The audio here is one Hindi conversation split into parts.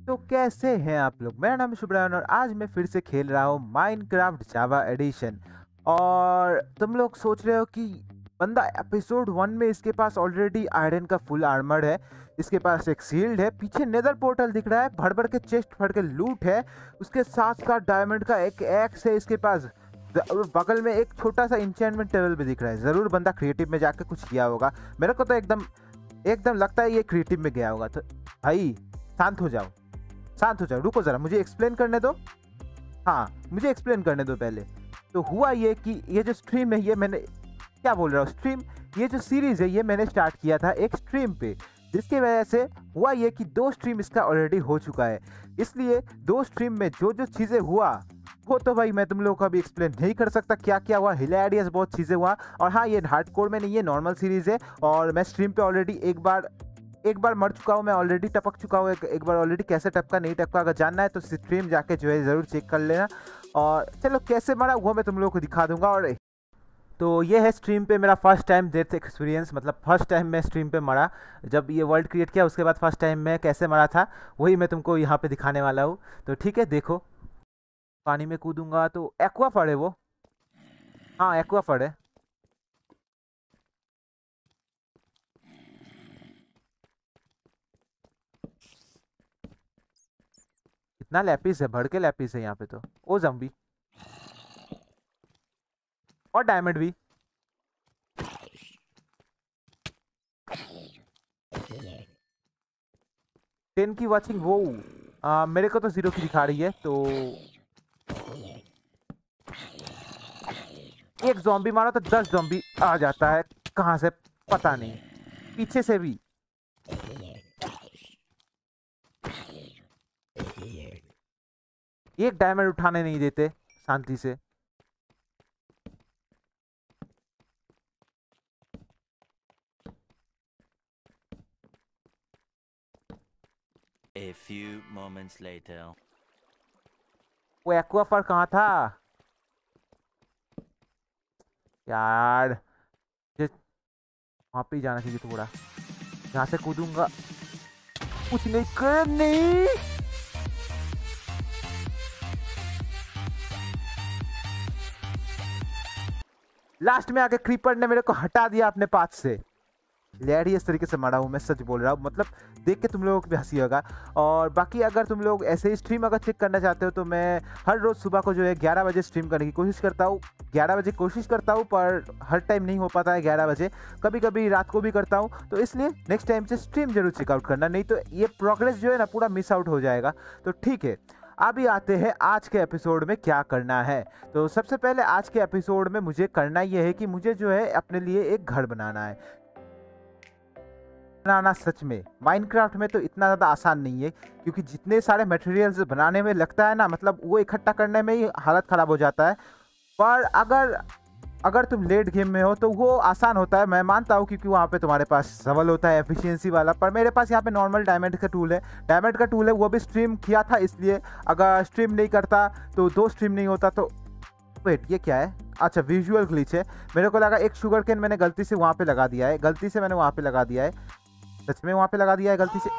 तो कैसे हैं आप लोग? मेरा नाम है और आज मैं फिर से खेल रहा हूँ माइनक्राफ्ट जावा एडिशन और तुम लोग सोच रहे हो कि बंदा एपिसोड वन में इसके पास ऑलरेडी आयरन का फुल आर्मर है, इसके पास एक सील्ड है, पीछे नेदर पोर्टल दिख रहा है भर भर के चेस्ट भर के लूट है, उसके साथ साथ डायमंड का एक एक्स है इसके पास। बगल में एक छोटा सा इंचेंटमेंट टेबल भी दिख रहा है। ज़रूर बंदा क्रिएटिव में जाके कुछ किया होगा। मेरे को तो एकदम एकदम लगता है ये क्रिएटिव में गया होगा। तो भाई, शांत हो जाओ। शांत हो जाओ, रुको ज़रा, मुझे एक्सप्लेन करने दो। हाँ मुझे एक्सप्लेन करने दो पहले। तो हुआ ये कि ये जो स्ट्रीम है, ये मैंने, क्या बोल रहा हूँ स्ट्रीम ये जो सीरीज़ है, ये मैंने स्टार्ट किया था एक स्ट्रीम पे, जिसकी वजह से हुआ ये कि दो स्ट्रीम इसका ऑलरेडी हो चुका है। इसलिए दो स्ट्रीम में जो जो चीज़ें हुआ, वो तो भाई मैं तुम लोगों को अभी एक्सप्लेन नहीं कर सकता क्या क्या हुआ हिलेरियस बहुत चीज़ें हुआ। और हाँ ये हार्ड कोड में नहीं है नॉर्मल सीरीज़ है, और मैं स्ट्रीम पे ऑलरेडी एक बार एक बार मर चुका हूँ मैं ऑलरेडी टपक चुका हूँ एक, एक बार ऑलरेडी कैसे टपका नहीं टपका अगर जानना है तो स्ट्रीम जाके जो है ज़रूर चेक कर लेना। और चलो कैसे मरा वो मैं तुम लोगों को दिखा दूँगा। और तो ये है स्ट्रीम पे मेरा फ़र्स्ट टाइम डेथ एक्सपीरियंस मतलब फ़र्स्ट टाइम मैं स्ट्रीम पे मरा। जब ये वर्ल्ड क्रिएट किया उसके बाद फ़र्स्ट टाइम मैं कैसे मरा था वही मैं तुमको यहाँ पे दिखाने वाला हूँ। तो ठीक है देखो। पानी में कूदूँगा तो एक्वा फड़ है वो। हाँ एक्वा फड़ है। कितना लैपिस है भड़ के लैपिस है यहाँ पे तो। ओ जम्बी। और डायमंड भी। टेन की वाचिंग वो आ, मेरे को तो ज़ीरो की दिखा रही है तो एक जॉम्बी मारो तो दस जॉम्बी आ जाता है कहाँ से? पता नहीं। पीछे से भी। एक डायमंड उठाने नहीं देते शांति से। A few moments later. वो एक्वा पर कहाँ था? यार वहाँ पे ही जाना चाहिए थोड़ा। यहाँ से कूदूँगा। कुछ नहीं कर नहीं। लास्ट में आके क्रीपर ने मेरे को हटा दिया अपने पास से। लैडी इस तरीके से मारा हूँ मैं सच बोल रहा हूँ। मतलब देख के तुम लोगों को भी हँसी होगा। और बाकी अगर तुम लोग ऐसे ही स्ट्रीम अगर चेक करना चाहते हो तो मैं हर रोज़ सुबह को जो है ग्यारह बजे स्ट्रीम करने की कोशिश करता हूँ। ग्यारह बजे कोशिश करता हूँ, पर हर टाइम नहीं हो पाता है ग्यारह बजे। कभी कभी रात को भी करता हूँ तो इसलिए नेक्स्ट टाइम से स्ट्रीम ज़रूर चेकआउट करना, नहीं तो ये प्रोग्रेस जो है ना पूरा मिस आउट हो जाएगा। तो ठीक है। अभी आते हैं आज के एपिसोड में क्या करना है। तो सबसे पहले आज के एपिसोड में मुझे करना यह है कि मुझे जो है अपने लिए एक घर बनाना है। बनाना सच में माइनक्राफ्ट में तो इतना ज़्यादा आसान नहीं है, क्योंकि जितने सारे मटेरियल्स बनाने में लगता है ना मतलब वो इकट्ठा करने में ही हालत ख़राब हो जाता है। पर अगर अगर तुम लेट गेम में हो तो वो आसान होता है। मैं मानता हूँ क्योंकि वहाँ पे तुम्हारे पास सवल होता है एफिशिएंसी वाला। पर मेरे पास यहाँ पे नॉर्मल डायमंड का टूल है। डायमंड का टूल है, वो भी स्ट्रीम किया था इसलिए अगर स्ट्रीम नहीं करता तो दो स्ट्रीम नहीं होता तो वेट ये क्या है? अच्छा विजुअल ग्लिच है। मेरे को लगा एक शुगर केन मैंने गलती से वहाँ पर लगा दिया है। गलती से मैंने वहाँ पर लगा दिया है। सच में वहाँ पर लगा दिया है गलती से?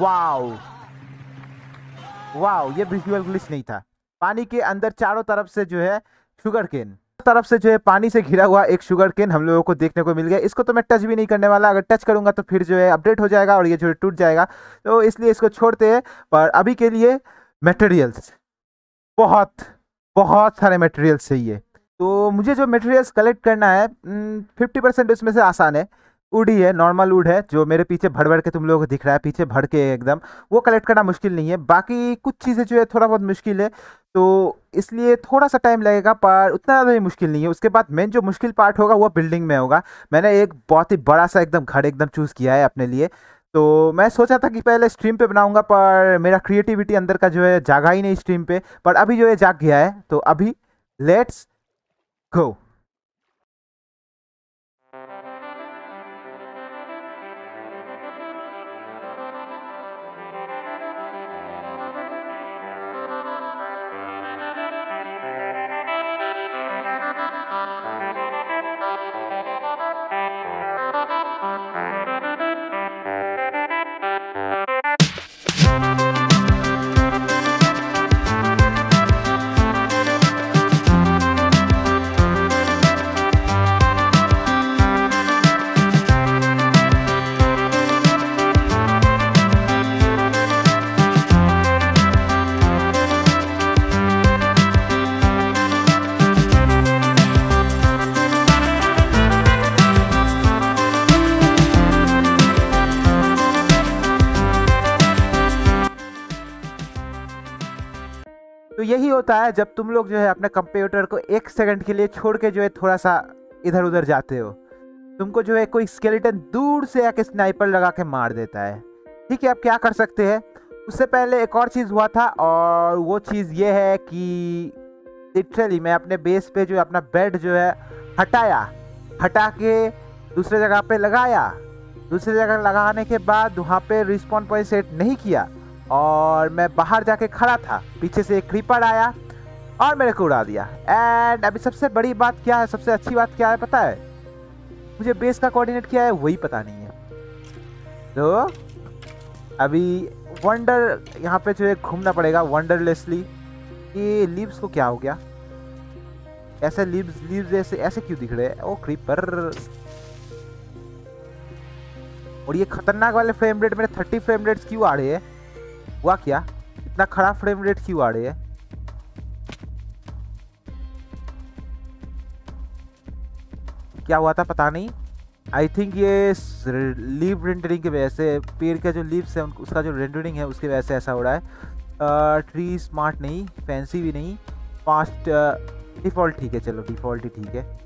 वाओ वाओ ये विजुअल ग्लिच नहीं था। पानी के अंदर चारों तरफ़ से जो है शुगर केन तरफ़ से जो है पानी से घिरा हुआ एक शुगर केन हम लोगों को देखने को मिल गया। इसको तो मैं टच भी नहीं करने वाला। अगर टच करूँगा तो फिर जो है अपडेट हो जाएगा और ये जो है टूट जाएगा। तो इसलिए इसको छोड़ते हैं। पर अभी के लिए मटेरियल्स बहुत बहुत सारे मटेरियल्स चाहिए तो मुझे जो मटेरियल्स कलेक्ट करना है फिफ्टी परसेंट उसमें से आसान है। वुड ही है नॉर्मल वुड है, जो मेरे पीछे भर भर के तुम लोगों को दिख रहा है, पीछे भर के एकदम, वो कलेक्ट करना मुश्किल नहीं है। बाकी कुछ चीज़ें जो है थोड़ा बहुत मुश्किल है तो इसलिए थोड़ा सा टाइम लगेगा, पर उतना ज़्यादा भी मुश्किल नहीं है। उसके बाद मेन जो मुश्किल पार्ट होगा, वो बिल्डिंग में होगा। मैंने एक बहुत ही बड़ा सा एकदम घर एकदम चूज़ किया है अपने लिए। तो मैं सोचा था कि पहले स्ट्रीम पे बनाऊँगा, पर मेरा क्रिएटिविटी अंदर का जो है जागा ही नहीं स्ट्रीम पे। पर अभी जो है जाग गया है तो अभी लेट्स गो तो यही होता है जब तुम लोग जो है अपने कंप्यूटर को एक सेकंड के लिए छोड़ के जो है थोड़ा सा इधर उधर जाते हो, तुमको जो है कोई स्केलेटन दूर से आके स्नाइपर लगा के मार देता है। ठीक है, आप क्या कर सकते हैं? उससे पहले एक और चीज़ हुआ था और वो चीज़ ये है कि लिटरली मैं अपने बेस पे जो है अपना बेड जो है हटाया, हटा के दूसरे जगह पे लगाया। दूसरी जगह लगाने के बाद वहाँ पे रिस्पॉन्ड पॉइंट सेट नहीं किया। और मैं बाहर जाके खड़ा था। पीछे से एक क्रीपर आया और मेरे को उड़ा दिया। एंड अभी सबसे बड़ी बात क्या है? सबसे अच्छी बात क्या है पता है? मुझे बेस का कोऑर्डिनेट क्या है, वही पता नहीं है। तो अभी वंडर यहाँ पे जो है घूमना पड़ेगा वंडरलेसली ये लीव्स को क्या हो गया? ऐसे लीव्स लीव्स ऐसे ऐसे क्यों दिख रहे हैं? ओ क्रीपर और ये खतरनाक वाले फ्रेम रेट मेरे थर्टी फ्रेम रेट्स क्यों आ रहे हैं? हुआ क्या? इतना खराब फ्रेम रेट क्यों आ रही है? क्या हुआ था पता नहीं? आई थिंक ये लीव रेंडरिंग की वजह से, पेड़ के जो लीव्स है उसका जो रेंडरिंग है, उसकी वजह से ऐसा हो रहा है। ट्री स्मार्ट नहीं फैंसी भी नहीं फास्ट डिफ़ॉल्ट ठीक है, चलो डिफ़ॉल्ट ही ठीक है।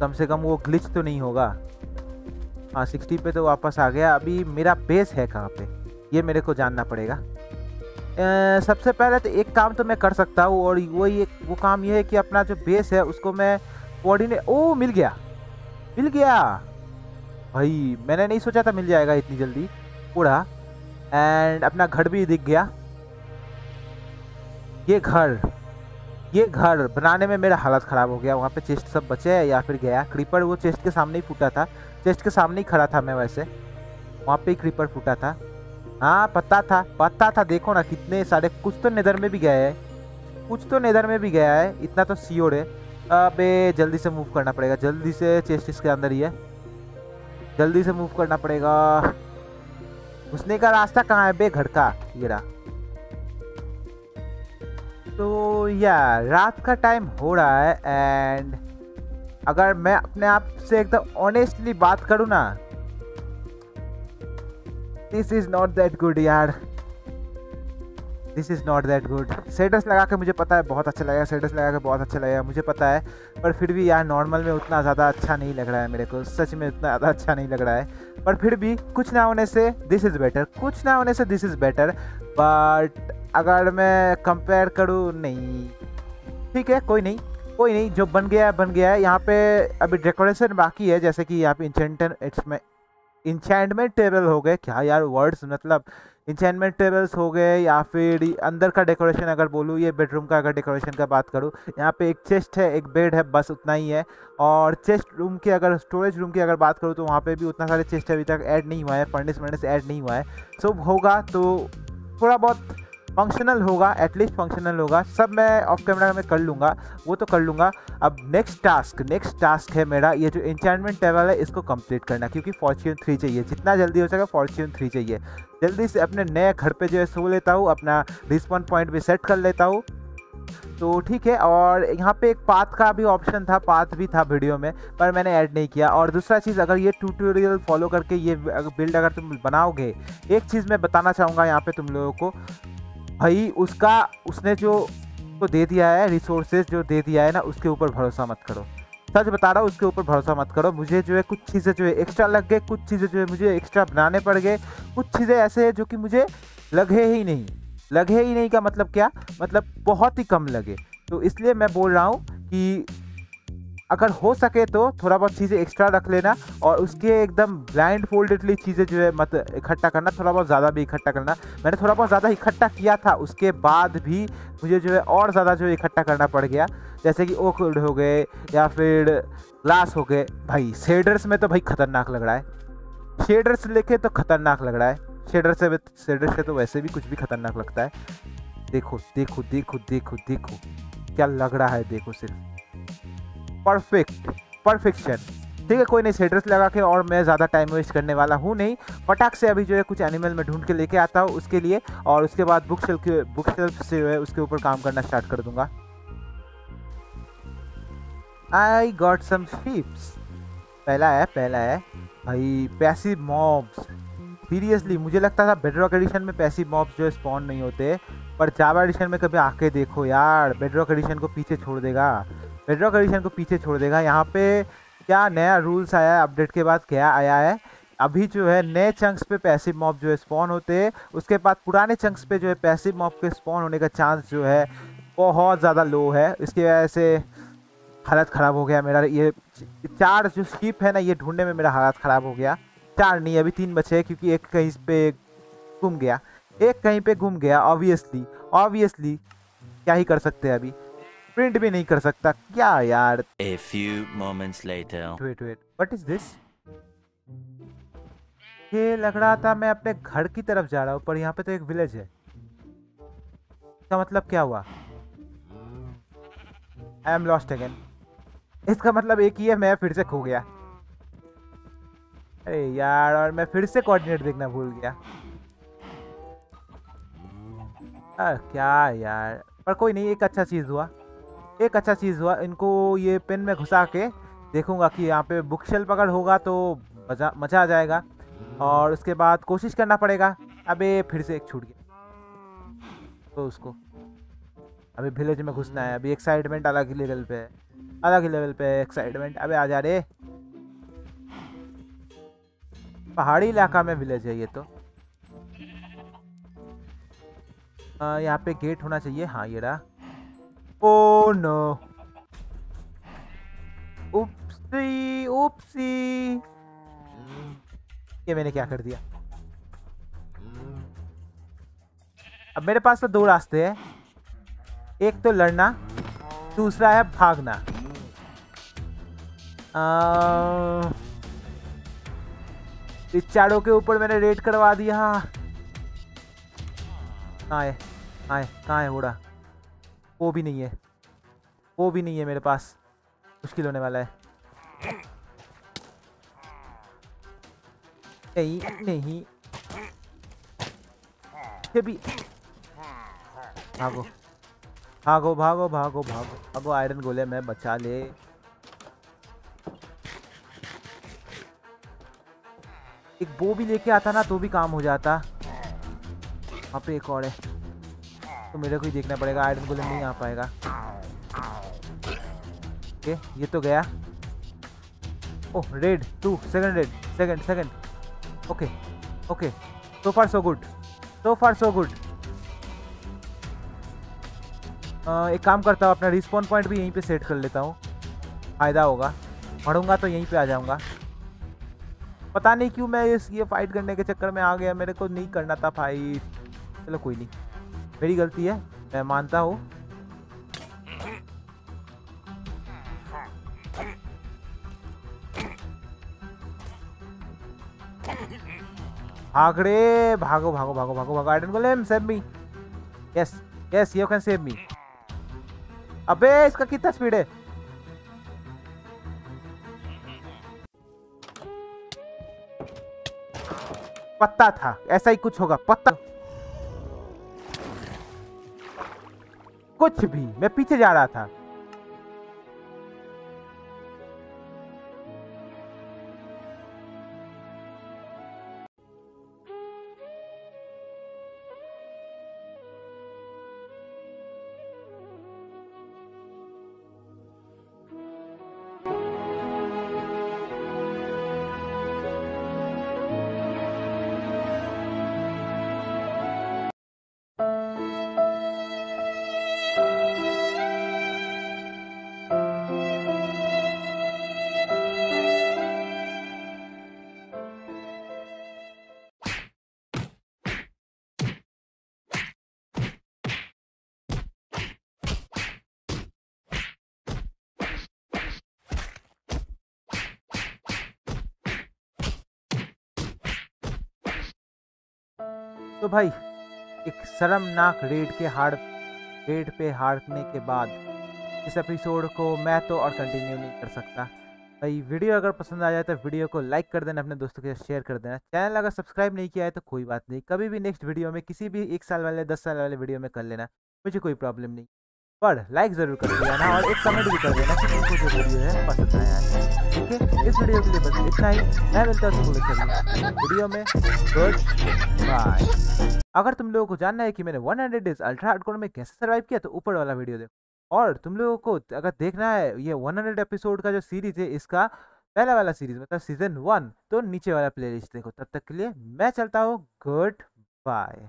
कम से कम वो ग्लिच तो नहीं होगा। हाँ सिक्सटी पे तो वापस आ गया। अभी मेरा बेस है कहाँ पे? ये मेरे को जानना पड़ेगा। आ, सबसे पहले तो एक काम तो मैं कर सकता हूँ और वो ये वो काम ये है कि अपना जो बेस है उसको मैं कोऑर्डिनेट ओ मिल गया। मिल गया। भाई मैंने नहीं सोचा था मिल जाएगा इतनी जल्दी। पूरा एंड अपना घर भी दिख गया। ये घर। ये घर बनाने में मेरा हालत ख़राब हो गया। वहाँ पे चेस्ट सब बचे है या फिर गया। क्रीपर वो चेस्ट के सामने ही फूटा था। चेस्ट के सामने ही खड़ा था मैं वैसे। वहाँ पे ही क्रीपर फूटा था। हाँ पता था पता था। देखो ना कितने सारे, कुछ तो नेदर में भी गया है। कुछ तो नेदर में भी गया है। इतना तो सीओर है। अबे, जल्दी से मूव करना पड़ेगा। जल्दी से चेस्ट इसके अंदर ही है। जल्दी से मूव करना पड़ेगा। घुसने का रास्ता कहाँ है बे? घर का, ये रहा। तो या रात का टाइम हो रहा है एंड अगर मैं अपने आप से एकदम ऑनेस्टली बात करूँ ना this is not that good यार। This is not that good sets लगा के मुझे पता है बहुत अच्छा लगेगा सेटस लगा के बहुत अच्छा लगेगा मुझे पता है। पर फिर भी यार नॉर्मल में उतना ज़्यादा अच्छा नहीं लग रहा है मेरे को। सच में उतना ज़्यादा अच्छा नहीं लग रहा है। पर फिर भी कुछ ना होने से दिस इज़ बेटर कुछ ना होने से दिस इज़ बेटर बट अगर मैं कंपेयर करूँ, नहीं। ठीक है, कोई नहीं कोई नहीं, जो बन गया है बन गया है। यहाँ पे अभी डेकोरेशन बाकी है, जैसे कि यहाँ पे इंचेंटन में इंचैंडमेंट टेबल हो गए। क्या यार वर्ड्स मतलब इंचेंटमेंट टेबल्स हो गए, या फिर अंदर का डेकोरेशन अगर बोलूँ, ये बेडरूम का अगर डेकोरेशन का बात करूँ, यहाँ पे एक चेस्ट है, एक बेड है, बस उतना ही है। और चेस्ट रूम की अगर स्टोरेज रूम की अगर बात करूँ तो वहाँ पे भी उतना सारे चेस्ट अभी तक ऐड नहीं हुआ है फर्निस वर्निस ऐड नहीं हुआ है। सब होगा तो थोड़ा बहुत फंक्शनल होगा एटलीस्ट फंक्शनल होगा। सब मैं ऑफ़ कैमरा में कर लूँगा, वो तो कर लूँगा। अब नेक्स्ट टास्क नेक्स्ट टास्क है मेरा, ये जो इंचमेंट टेबल है, इसको कंप्लीट करना, क्योंकि फॉर्च्यून थ्री चाहिए। जितना जल्दी हो सके फॉर्च्यून थ्री चाहिए। जल्दी से अपने नए घर पे जो है, सो लेता हूँ, अपना रिस्पॉन्ड पॉइंट भी सेट कर लेता हूँ। तो ठीक है, और यहाँ पे एक पाथ का भी ऑप्शन था पाथ भी था वीडियो में, पर मैंने ऐड नहीं किया। और दूसरा चीज़, अगर ये ट्यूटोरियल फॉलो करके ये बिल्ड अगर तुम बनाओगे, एक चीज़ मैं बताना चाहूँगा यहाँ पे तुम लोगों को। भाई उसका, उसने जो को दे दिया है रिसोर्सेज जो दे दिया है ना, उसके ऊपर भरोसा मत करो। सच बता रहा हूँ, उसके ऊपर भरोसा मत करो। मुझे जो है कुछ चीज़ें जो है एक्स्ट्रा लग गए, कुछ चीज़ें जो है मुझे एक्स्ट्रा बनाने पड़ गए। कुछ चीज़ें ऐसे हैं जो कि मुझे लगे ही नहीं। लगे ही नहीं का मतलब क्या? मतलब बहुत ही कम लगे। तो इसलिए मैं बोल रहा हूँ कि अगर हो सके तो थोड़ा बहुत चीज़ें एक्स्ट्रा रख लेना और उसके एकदम ब्लाइंड फोल्डेडली चीज़ें जो है मत इकट्ठा करना, थोड़ा बहुत ज़्यादा भी इकट्ठा करना। मैंने थोड़ा बहुत ज़्यादा इकट्ठा किया था, उसके बाद भी मुझे जो है और ज़्यादा जो है इकट्ठा करना पड़ गया। जैसे कि ओक हो गए या फिर ग्लास हो गए। भाई शेडर्स में तो भाई ख़तरनाक लग रहा है। शेडर्स लेके तो ख़तरनाक लग रहा है। शेडर से शेडर से तो वैसे भी कुछ भी खतरनाक लगता है। देखो देखो देखो देखो देखो। क्या लग रहा है, देखो सिर्फ़। परफेक्ट परफेक्शन ठीक है, कोई नहीं सेटर्स लगा के और मैं ज़्यादा टाइम वेस्ट करने वाला हूँ नहीं। फटाक से अभी जो है कुछ एनिमल में ढूंढ के लेके आता हूँ उसके लिए और उसके बाद बुक शेल्फ के बुक शेल्फ से जो है उसके ऊपर काम करना स्टार्ट कर दूँगा। आई गॉट सम शीप्स पहला है पहला है। भाई, पैसिव मॉब्स सीरियसली मुझे लगता था बेडरॉक एडिशन में पैसिव मॉब्स जो है स्पॉन नहीं होते, पर जावा एडिशन में कभी आके देखो यार बेडरॉक एडिशन को पीछे छोड़ देगा। बेडरॉक कंडीशन को पीछे छोड़ देगा। यहाँ पे क्या नया रूल्स आया है अपडेट के बाद क्या आया है? अभी जो है, नए चंक्स पे पैसिव मॉब जो है स्पॉन होते हैं। उसके बाद पुराने चंक्स पे जो है पैसिव मॉब के स्पॉन होने का चांस जो है, बहुत ज़्यादा लो है। इसकी वजह से हालत ख़राब हो गया मेरा। ये चार जो स्कीप है ना, ये ढूँढने में मेरा हालत ख़राब हो गया। चार नहीं, अभी तीन बचे क्योंकि एक कहीं पे घूम गया। एक कहीं पे घूम गया ऑब्वियसली ऑब्वियसली क्या ही कर सकते हैं अभी? प्रिंट भी नहीं कर सकता। क्या यार? A few moments later. Wait wait what is this ये लग रहा था मैं अपने घर की तरफ़ जा रहा हूँ पर यहाँ पे तो एक विलेज है। इसका मतलब क्या हुआ? आई एम लॉस्ट अगेन इसका मतलब एक ही है मैं फिर से खो गया। अरे यार और मैं फिर से कोऑर्डिनेट देखना भूल गया। आ, क्या यार? पर कोई नहीं एक अच्छा चीज़ हुआ। एक अच्छा चीज़ हुआ, इनको ये पेन में घुसा के देखूँगा कि यहाँ पे बुक शेल्फ अगर होगा तो मज़ा मज़ा आ जाएगा। और उसके बाद कोशिश करना पड़ेगा। अबे फिर से एक छूट गया। तो उसको। अभी विलेज में घुसना है। अभी एक्साइटमेंट अलग ही लेवल पे है। अलग ही लेवल पे एक्साइटमेंट अबे आ जा रे। पहाड़ी इलाका में विलेज है ये तो। यहाँ पे गेट होना चाहिए। हाँ ये रहा। ओ नो उपसी उपसी ये मैंने क्या कर दिया? अब मेरे पास तो दो रास्ते हैं। एक तो लड़ना, दूसरा है भागना। चारों के ऊपर मैंने रेड करवा दिया। कहाँ है। कहाँ है कहाँ है वो भी नहीं है। वो भी नहीं है मेरे पास। मुश्किल होने वाला है। नहीं नहीं। ये भी भागो। भागो भागो भागो भागो। भागो आयरन गोले में बचा ले। एक बो भी लेके आता ना तो भी काम हो जाता। वहाँ पे एक और है। तो मेरे को ही देखना पड़ेगा आयरन गोले नहीं आ पाएगा। ओके, ये तो गया। ओह red two second red second second okay okay so far so good so far so good एक काम करता हूँ, अपना रिस्पॉन पॉइंट भी यहीं पे सेट कर लेता हूँ। फ़ायदा होगा। पढ़ूँगा तो यहीं पे आ जाऊँगा। पता नहीं क्यों मैं इस, ये फाइट करने के चक्कर में आ गया। मेरे को नहीं करना था फाइट चलो कोई नहीं। मेरी गलती है, मैं मानता हूँ। भाग रे भागो भागो भागो भागो भागो I don't golem save me yes yes you can save me अबे, इसका कितना स्पीड है? पत्ता था, ऐसा ही कुछ होगा, पत्ता। कुछ भी मैं पीछे जा रहा था। तो भाई, एक शर्मनाक रेड के हार, रेड पे हारने के बाद इस एपिसोड को मैं तो और कंटिन्यू नहीं कर सकता। भाई, वीडियो अगर पसंद आ जाए तो वीडियो को लाइक कर देना, अपने दोस्तों के साथ शेयर कर देना। चैनल अगर सब्सक्राइब नहीं किया है तो कोई बात नहीं, कभी भी नेक्स्ट वीडियो में किसी भी एक साल वाले, दस साल वाले वीडियो में कर लेना, मुझे कोई प्रॉब्लम नहीं। पर लाइक ज़रूर कर देना और एक कमेंट भी कर देना कि तुमको जो वीडियो है, पसंद आया है। ठीक है? इस वीडियो के लिए बस इतना ही। मैं मिलता हूँ वीडियो में। गुड बाय अगर तुम लोगों को जानना है कि मैंने 100 हंड्रेड डेज़ अल्ट्रा हार्डकोर में कैसे सर्वाइव किया तो ऊपर वाला वीडियो देखो। और तुम लोगों को अगर देखना है, ये 100 एपिसोड का जो सीरीज़ है, इसका पहला वाला सीरीज़ मतलब सीज़न वन तो नीचे वाला प्लेलिस्ट देखो। तब तक के लिए मैं चलता हूँ। Good bye